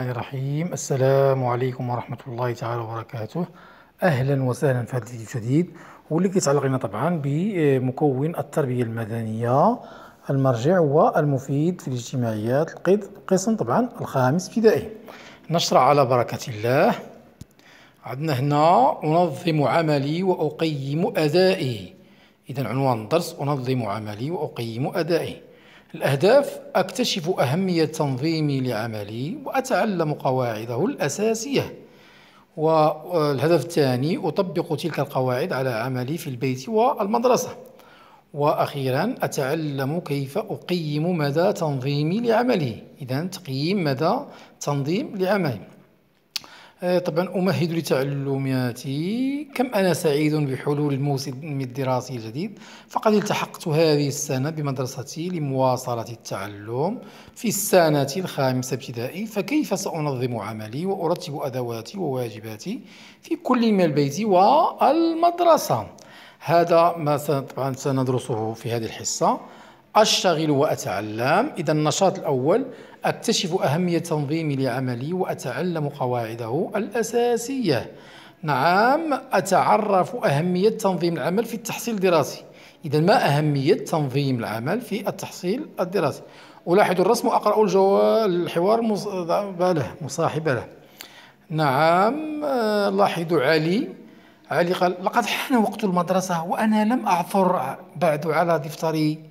الرحمن الرحيم. السلام عليكم ورحمة الله تعالى وبركاته. أهلا وسهلا في هذا الفيديو الجديد واللي كيتعلق لنا طبعا بمكون التربية المدنية المرجع والمفيد في الاجتماعيات القسم طبعا الخامس ابتدائي. نشرع على بركة الله. عندنا هنا أنظم عملي وأقيم أدائي. إذا عنوان الدرس أنظم عملي وأقيم أدائي. الأهداف أكتشف أهمية تنظيمي لعملي وأتعلم قواعده الأساسية. والهدف الثاني أطبق تلك القواعد على عملي في البيت والمدرسة. وأخيرا أتعلم كيف أقيم مدى تنظيمي لعملي. إذا تقييم مدى تنظيم لعملي. طبعا أمهد لتعلماتي كم أنا سعيد بحلول الموسم الدراسي الجديد فقد التحقت هذه السنة بمدرستي لمواصلة التعلم في السنة الخامسة ابتدائي فكيف سأنظم عملي وأرتب أدواتي وواجباتي في كل من البيت والمدرسة؟ هذا ما طبعا سندرسه في هذه الحصة. أشتغل وأتعلم. إذا النشاط الأول أكتشف أهمية تنظيمي لعملي وأتعلم قواعده الأساسية. نعم أتعرف أهمية تنظيم العمل في التحصيل الدراسي. إذا ما أهمية تنظيم العمل في التحصيل الدراسي؟ ألاحظ الرسم وأقرأ الجوال الحوار له مصاحب له. نعم لاحظوا علي علي قال لقد حان وقت المدرسة وأنا لم أعثر بعد على دفتري.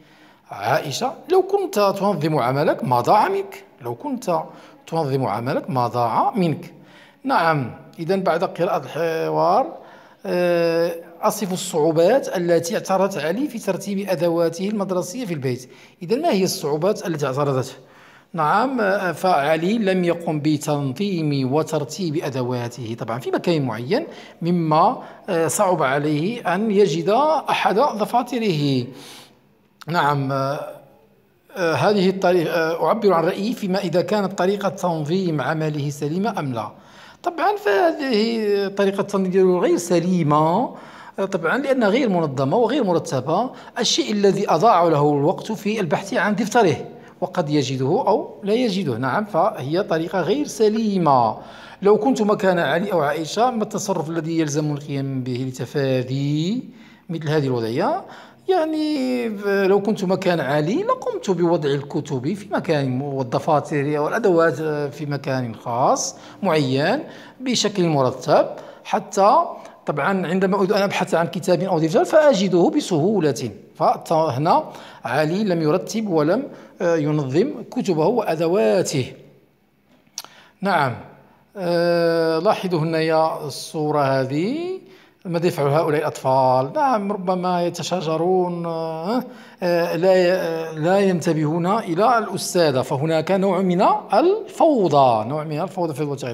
عائشة لو كنت تنظم عملك ما ضاع منك. لو كنت تنظم عملك ما ضاع منك. نعم إذا بعد قراءة الحوار آه، أصف الصعوبات التي اعترضت علي في ترتيب أدواته المدرسية في البيت. إذا ما هي الصعوبات التي اعترضت نعم آه، فعلي لم يقم بتنظيم وترتيب أدواته. طبعا في مكان معين مما آه، صعب عليه أن يجد أحد دفاتره. نعم آه، آه، هذه الطريقة آه، أعبر عن رأيي فيما إذا كانت طريقة تنظيم عمله سليمة أم لا. طبعا فهذه طريقة تنظيم غير سليمة طبعا لأنها غير منظمة وغير مرتبة. الشيء الذي أضاع له الوقت في البحث عن دفتره وقد يجده أو لا يجده. نعم فهي طريقة غير سليمة. لو كنت مكان علي أو عائشة ما التصرف الذي يلزم القيام به لتفادي مثل هذه الوضعية؟ يعني لو كنت مكان عالي لقمت بوضع الكتب في مكان والدفاتر والأدوات في مكان خاص معين بشكل مرتب. حتى طبعا عندما أريد أن أبحث عن كتاب أو دفتر فأجده بسهولة. فهنا علي لم يرتب ولم ينظم كتبه وأدواته. نعم أه لاحظوا هنا الصورة هذه. ماذا يفعل هؤلاء الأطفال. نعم ربما يتشاجرون آه، آه، لا لا ينتبهون إلى الأستاذة. فهناك نوع من الفوضى نوع من الفوضى في الوقت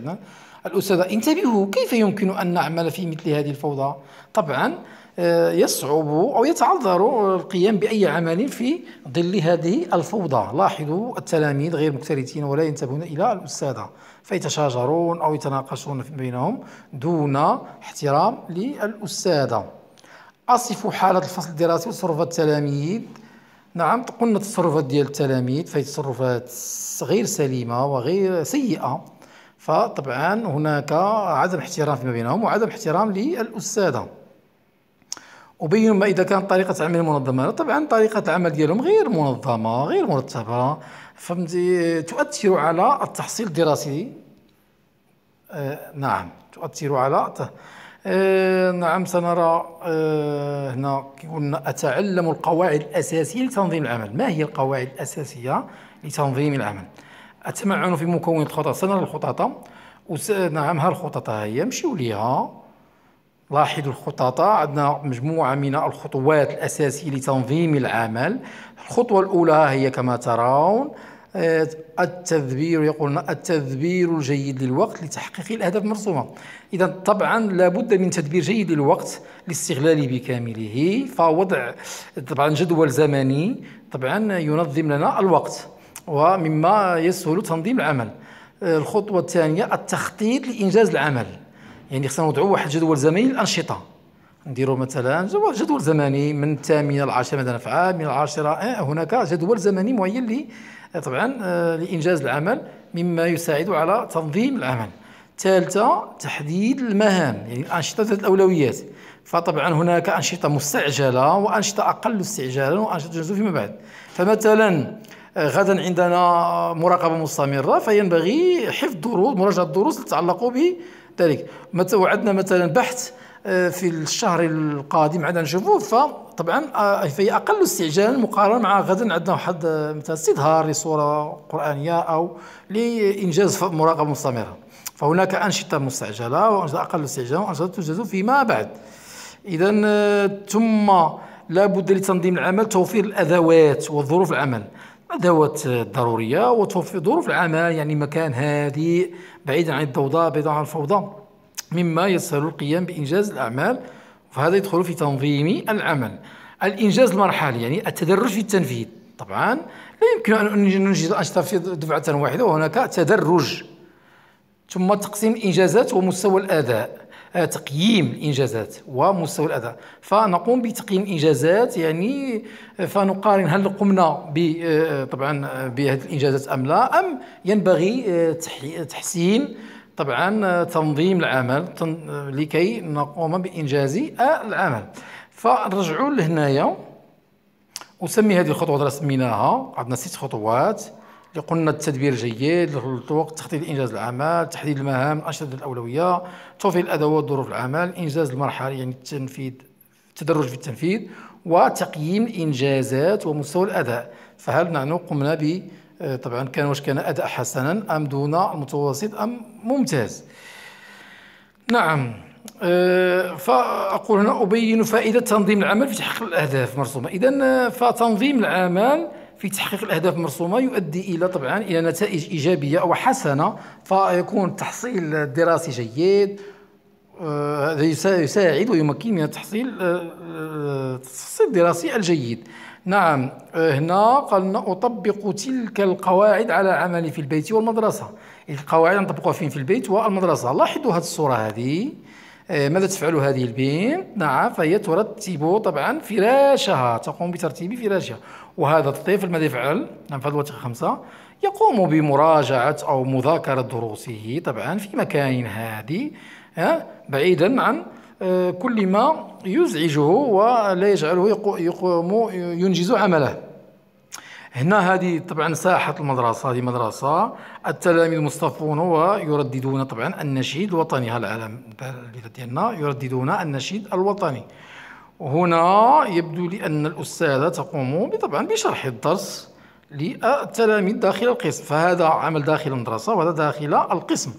الأستاذة انتبهوا كيف يمكن أن نعمل في مثل هذه الفوضى؟ طبعا آه، يصعب أو يتعذر القيام بأي عمل في ظل هذه الفوضى. لاحظوا التلاميذ غير مكترثين ولا ينتبهون إلى الأستاذة فيتشاجرون أو يتناقشون بينهم دون احترام للأستاذة. أصف حالة الفصل الدراسي وتصرفات التلاميذ. نعم قلنا التصرفات ديال التلاميذ فهي تصرفات غير سليمة وغير سيئة. فطبعا هناك عدم احترام فيما بينهم وعدم احترام للأستاذة. أبين ما إذا كانت طريقة عمل منظمة. طبعا طريقة العمل ديالهم غير منظمة غير مرتبة. فهمتي؟ تؤثر على التحصيل الدراسي. آه نعم تؤثر على آه نعم سنرى آه هنا قلنا أتعلم القواعد الأساسية لتنظيم العمل. ما هي القواعد الأساسية لتنظيم العمل؟ أتمعن في مكون الخطط. سنرى الخطط. نعم ها الخطط هي؟ نمشيو ليها. لاحظوا الخططاء عندنا مجموعة من الخطوات الأساسية لتنظيم العمل. الخطوة الأولى هي كما ترون آه، التدبير يقولون التدبير الجيد للوقت لتحقيق الأهداف المرسومة. إذا طبعا لابد من تدبير جيد للوقت لاستغلاله بكامله. فوضع طبعا جدول زمني طبعا ينظم لنا الوقت ومما يسهل تنظيم العمل. آه، الخطوة الثانية التخطيط لإنجاز العمل. يعني خصنا نوضعوا واحد جدول زمني للأنشطة. نديروا مثلا جدول زمني من الثامنه العاشره ماذا نفعل؟ من العاشره آه، هناك جدول زمني معين ل طبعا آه، لإنجاز العمل مما يساعد على تنظيم العمل. ثالثة تحديد المهام يعني الأنشطة ذات الأولويات. فطبعا هناك أنشطة مستعجلة وأنشطة أقل استعجالا وأنشطة تنجز فيما بعد. فمثلا آه، غدا عندنا مراقبة مستمرة فينبغي حفظ دروس مراجعة الدروس تتعلق بذلك وعندنا مثلا بحث آه، في الشهر القادم عندنا نشوفوه. فطبعا آه، فهي أقل استعجالا مقارنة مع غدا عندنا واحد مثلا استظهار لصورة قرآنية أو لإنجاز مراقبة مستمرة. فهناك أنشطة مستعجلة وأنشطة أقل استعجالا وأنشطة تنجز فيما بعد. اذا ثم لابد لتنظيم العمل توفير الأدوات وظروف العمل. ادوات ضرورية وتوفير ظروف العمل يعني مكان هادئ بعيدا عن الضوضاء بعيدا عن الفوضى مما يسهل القيام بإنجاز الأعمال. فهذا يدخل في تنظيم العمل. الإنجاز المرحلي يعني التدرج في التنفيذ. طبعا لا يمكن أن ننجز الانشطه في دفعة واحدة وهناك تدرج. ثم تقسيم الإنجازات ومستوى الأداء. تقييم الإنجازات ومستوى الأداء. فنقوم بتقييم الإنجازات يعني آه، فنقارن هل قمنا آه، طبعا بهذه الإنجازات أم لا أم ينبغي تحسين طبعا تنظيم العمل لكي نقوم بإنجاز العمل. فرجعوا لهنايا. أسمي هذه الخطوات اللي سميناها عندنا ست خطوات. قلنا التدبير جيد الوقت تخطيط إنجاز العمل تحديد المهام الانشطه الأولوية توفير الأدوات ظروف العمل إنجاز المرحلة يعني التنفيذ التدرج في التنفيذ وتقييم الانجازات ومستوى الأداء. فهل نحن قمنا ب آه، طبعا كان واش كان أداء حسنا أم دون المتوسط أم ممتاز؟ نعم أه فأقول هنا أبين فائدة تنظيم العمل في تحقيق الأهداف المرسومه اذا آه، فتنظيم العمل في تحقيق الأهداف المرسومة يؤدي إلى طبعا إلى نتائج إيجابية أو حسنة فيكون التحصيل الدراسي جيد آه، هذا يساعد ويمكن من التحصيل آه، التحصيل الدراسي الجيد. نعم آه، هنا قالنا أطبق تلك القواعد على عملي في البيت والمدرسة. القواعد نطبقها فين في البيت والمدرسة. لاحظوا هذه الصورة هذه. ماذا تفعل هذه البنت؟ نعم فهي ترتب طبعا فراشها تقوم بترتيب فراشها وهذا الطفل ماذا يفعل؟ نعم في الوثيقة خمسة يقوم بمراجعة أو مذاكرة دروسه طبعا في مكان هادي بعيدا عن آه، كل ما يزعجه ولا يجعله يقوم ينجز عمله هنا هذه طبعا ساحة المدرسة هذه مدرسة التلاميذ مصطفون ويرددون طبعا النشيد الوطني هذا العلم ديالنا يرددون النشيد الوطني. هنا يبدو لي أن الأستاذة تقوم طبعا بشرح الدرس للتلاميذ داخل القسم فهذا عمل داخل المدرسة وهذا داخل القسم.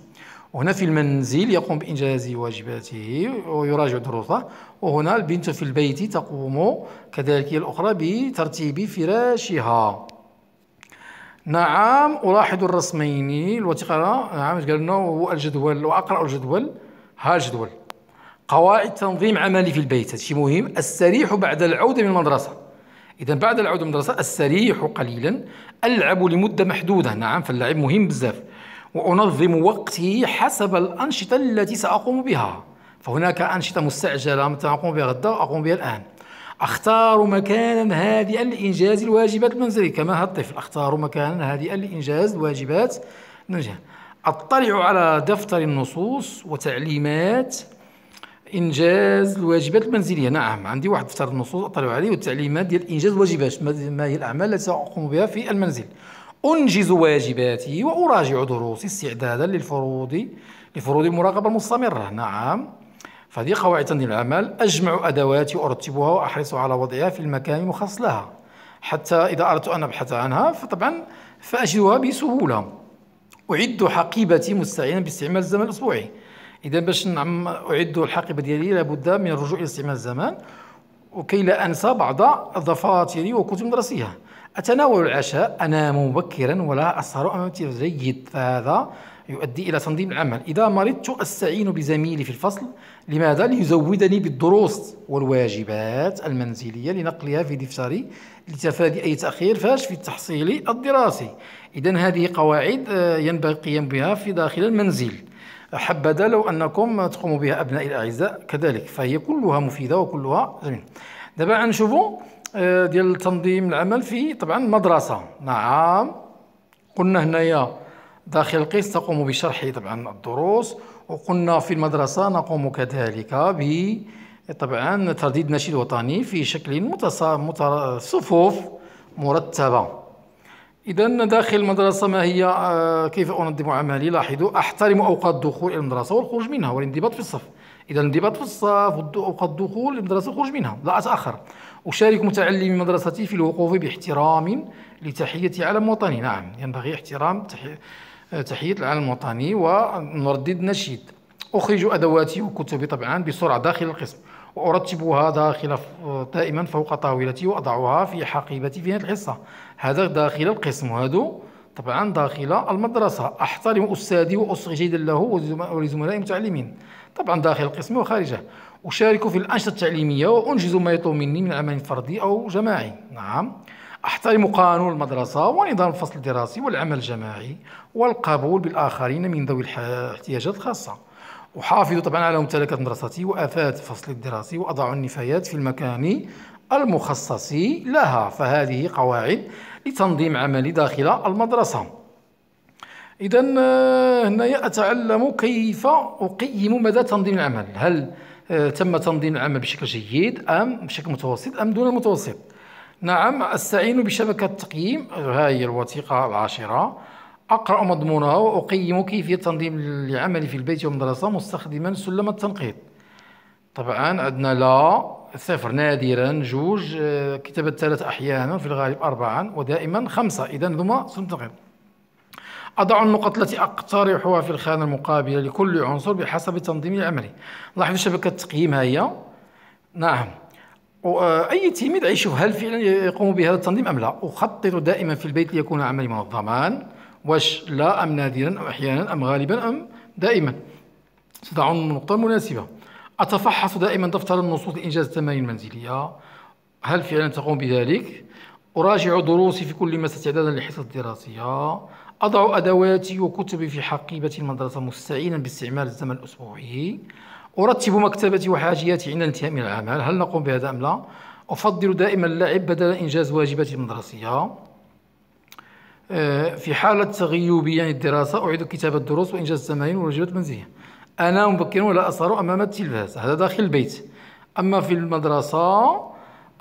وهنا في المنزل يقوم بإنجاز واجباته ويراجع دروسه وهنا البنت في البيت تقوم كذلك الأخرى بترتيب فراشها. نعم ألاحظ الرسمين. الوثيقة نعم قالنا؟ هو الجدول وأقرأ الجدول. ها الجدول. قواعد تنظيم عملي في البيت شيء مهم. استريح بعد العودة من المدرسة. إذا بعد العودة من المدرسة استريح قليلا. ألعب لمدة محدودة. نعم فاللعب مهم بزاف. وأنظم وقتي حسب الأنشطة التي سأقوم بها. فهناك أنشطة مستعجلة متى أقوم بها غدا أقوم بها الآن. أختار مكانا هادئا لإنجاز الواجبات المنزلية كما هذا الطفل. أختار مكانا هادئا لإنجاز الواجبات المنزلية. أطلع على دفتر النصوص وتعليمات إنجاز الواجبات المنزلية. نعم عندي واحد دفتر النصوص أطلع عليه والتعليمات ديال إنجاز الواجبات ما هي الأعمال التي سأقوم بها في المنزل. أنجز واجباتي وأراجع دروسي استعدادا للفروض لفروض المراقبه المستمره نعم. فهذه قواعد تنظيم العمل أجمع أدواتي وأرتبها وأحرص على وضعها في المكان المخصص لها. حتى إذا أردت أن أبحث عنها فطبعا فأجدها بسهولة. أعد حقيبتي مستعينا باستعمال الزمن الأسبوعي. إذا باش نعم أعد الحقيبة ديالي لابد من الرجوع إلى استعمال الزمان وكي لا أنسى بعض الدفاتر وكتب المدرسيه أتناول العشاء. انام مبكرا ولا أسهر. امام التلفزيون جيد. فهذا يؤدي إلى تنظيم العمل. إذا مرضت أستعين بزميلي في الفصل. لماذا؟ ليزودني بالدروس والواجبات المنزلية لنقلها في دفتري لتفادي أي تأخير فاش في التحصيل الدراسي اذا هذه قواعد آه، ينبغي القيام بها في داخل المنزل. حبذا لو أنكم تقوموا بها أبنائي الأعزاء. كذلك فهي كلها مفيدة وكلها جميلة. دابا نشوفوا آه، ديال تنظيم العمل في طبعا مدرسة. نعم. قلنا هنايا داخل القسم تقوم بشرح طبعا الدروس وقلنا في المدرسة نقوم كذلك ب طبعا ترديد نشيد وطني في شكل متص... صفوف مرتبة. إذا داخل المدرسة ما هي آه، كيف أنظم عملي؟ لاحظوا أحترم أوقات الدخول إلى المدرسة والخروج منها والانضباط في الصف. إذا الانضباط في الصف أوقات الدخول للمدرسة والخروج منها لا أتأخر أشارك متعلمي مدرستي في الوقوف باحترام لتحية علم وطني نعم ينبغي احترام تحية العلم الوطني ونردد نشيد. أخرج أدواتي وكتبي طبعا بسرعة داخل القسم وأرتبها داخل دائما فوق طاولتي وأضعها في حقيبتي في نهاية الحصة. هذا داخل القسم وهذا طبعا داخل المدرسة. أحترم أستاذي وأصغي جيدا له ولزملائي المتعلمين. طبعا داخل القسم وخارجه. أشارك في الأنشطة التعليمية وأنجز ما يطلب مني من عمل فردي أو جماعي. نعم. أحترم قانون المدرسة ونظام الفصل الدراسي والعمل الجماعي والقبول بالآخرين من ذوي الاحتياجات الخاصة. أحافظ طبعا على ممتلكات مدرستي وآفات الفصل الدراسي وأضع النفايات في المكان المخصص لها. فهذه قواعد لتنظيم عملي داخل المدرسة. إذا آه، هنا أتعلم كيف أقيم مدى تنظيم العمل. هل آه، تم تنظيم العمل بشكل جيد أم بشكل متوسط أم دون المتوسط؟ نعم أستعين بشبكة تقييم هذه الوثيقة العاشرة. أقرأ مضمونها وأقيم كيفية تنظيم العمل في البيت والمدرسة مستخدما سلم التنقيط. طبعا عندنا لا صفر نادرا جوج آه، كتابة ثلاث أحيانا في الغالب أربعا ودائما خمسة. إذا ثم سلم التنقيط أضع النقط التي أقترحها في الخانة المقابلة لكل عنصر بحسب تنظيم العملي لاحظوا شبكة التقييم هي. نعم. آه، أي تلميذ يشوف هل فعلا يقوم بهذا التنظيم أم لا؟ أخطط دائما في البيت ليكون عملي منظما. واش لا أم نادرا أم أحيانا أم غالبا أم دائما. تضع النقطة المناسبة. أتفحص دائما دفتر النصوص لإنجاز التمارين المنزلية. هل فعلا تقوم بذلك؟ أراجع دروسي في كل مساء استعدادا للحصة الدراسية. أضع أدواتي وكتبي في حقيبة المدرسة مستعينا باستعمال الزمن الأسبوعي. أرتب مكتبتي وحاجياتي عند الانتهاء من العمل هل نقوم بهذا أم لا؟ أفضل دائما اللعب بدل إنجاز واجباتي المدرسية. آه، في حالة تغيبي عن الدراسة أعيد كتابة الدروس وإنجاز التمارين والواجبات المنزلية أنا مبكرا ولا أسهر أمام التلفاز. هذا داخل البيت. أما في المدرسة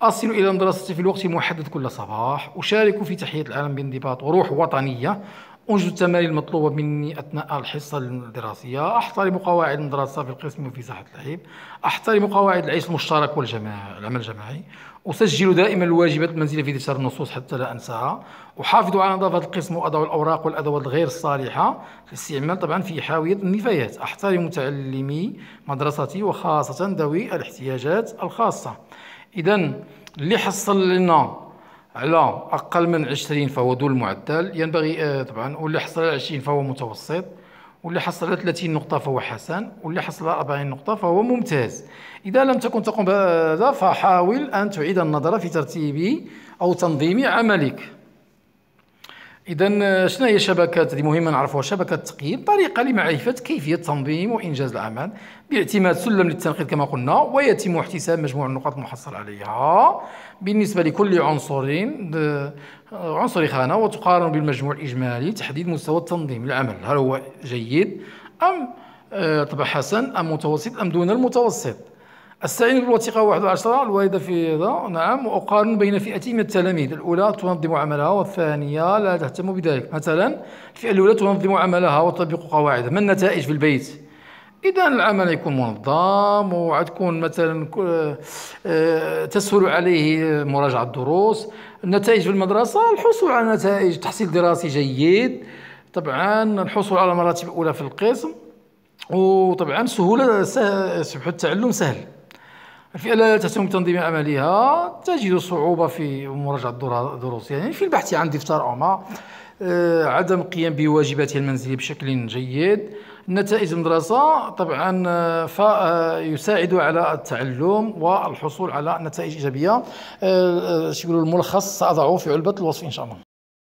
أصل إلى مدرستي في الوقت المحدد كل صباح أشارك في تحية العالم بانضباط وروح وطنية. أنجز التمارين المطلوبة مني أثناء الحصة الدراسية أحترم قواعد المدرسة في القسم وفي ساحة اللعب. أحترم قواعد العيش المشترك والجماعة العمل الجماعي. أسجل دائما الواجبات المنزلية في دفتر النصوص حتى لا أنساها. أحافظ على نظافة القسم وأضع الأوراق والأدوات الغير الصالحة في الاستعمال طبعا في حاوية النفايات. أحترم متعلمي مدرستي وخاصة ذوي الاحتياجات الخاصة. إذا اللي حصل لنا على أقل من 20 فهو دون المعدل ينبغي آه، طبعا واللي حصل على 20 فهو متوسط واللي حصل على 30 نقطة فهو حسن واللي حصل على 40 نقطة فهو ممتاز. إذا لم تكن تقوم بهذا فحاول أن تعيد النظر في ترتيب أو تنظيم عملك. آه، شنو هي الشبكات هذه مهمة نعرفوها شبكة تقييم طريقة لمعرفة كيفية تنظيم وإنجاز العمل باعتماد سلم للتنقيط كما قلنا ويتم احتساب مجموع النقاط المحصل عليها. بالنسبة لكل عنصر عنصر خانة وتقارن بالمجموع الإجمالي تحديد مستوى التنظيم العمل هل هو جيد أم آه، طبعا حسن أم متوسط أم دون المتوسط؟ أستعين بالوثيقة 11 الواردة في هذا نعم وأقارن بين فئتين من التلاميذ. الأولى تنظم عملها والثانية لا تهتم بذلك. مثلا الفئة الأولى تنظم عملها وتطبق قواعدها. ما النتائج في البيت؟ إذا العمل يكون منظم وتكون مثلا آه، تسهل عليه مراجعة الدروس. النتائج في المدرسة الحصول على نتائج تحصيل دراسي جيد. طبعا الحصول على مراتب أولى في القسم. وطبعا سهولة سبح التعلم سهل. الفئة لا تهتم بتنظيم عملها تجد صعوبة في مراجعة الدروس يعني في البحث عن دفتر أما آه، عدم القيام بواجباتها المنزلية بشكل جيد. نتائج المدرسة طبعا آه، فيساعد على التعلم والحصول على نتائج إيجابية. آه، الملخص سأضعه في علبة الوصف إن شاء الله.